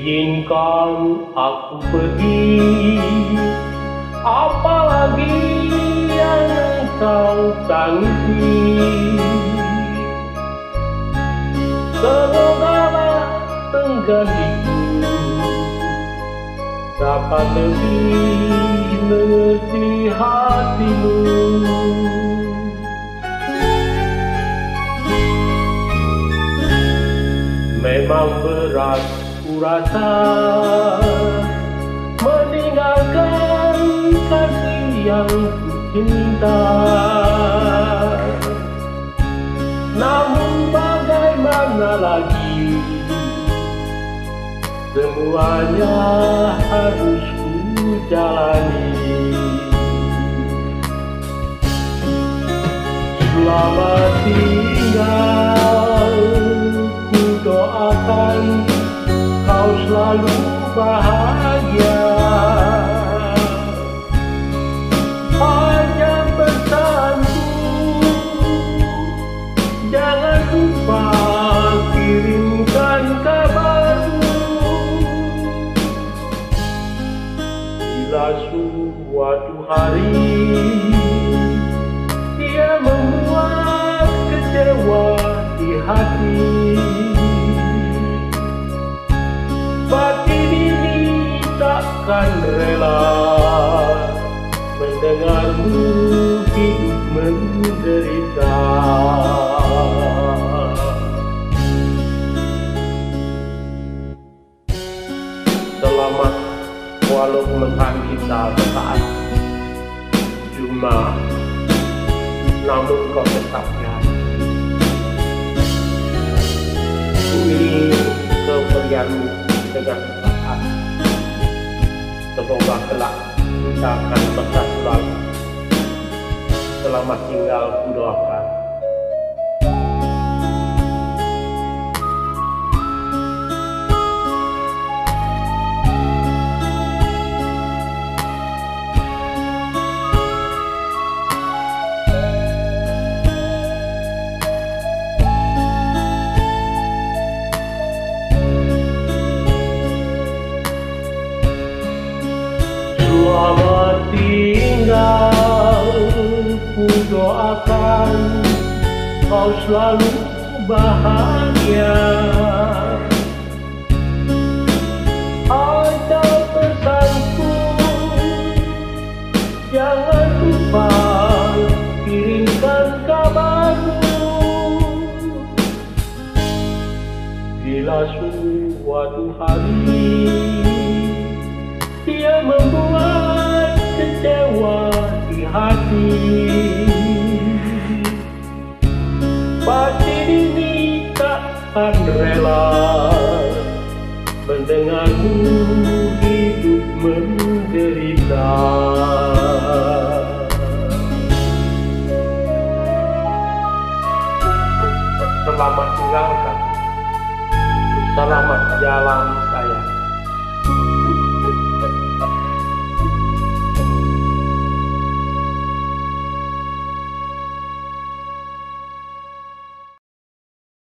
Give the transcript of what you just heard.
Izinkan aku pergi Apalagi yang kau tangisi Semoga penggantiku Dapat lebih mengerti hatimu Memang berat ku rasa Meninggalkan kasih yang cinta Namun bagaimana lagi? Semuanya harus ku jalani Selamat tinggal bahagia. Hanya pesanku Jangan lupa kirimkan kabarmu Bila suatu hari Dia membuat kecewa di hati menahan kita sesaat Cuma Namun kau tetap ya Ku ingin kepergianmu dengan tepat Semoga kelak kita akan bersatu lagi. Selamat tinggal ku doakan kau selalu bahagia. Ada pesanku jangan lupa kirimkan kabarmu Bila suatu hari Batin ini takkan rela Mendengarmu hidup menderita. Selamat tinggalkan Selamat jalan sayang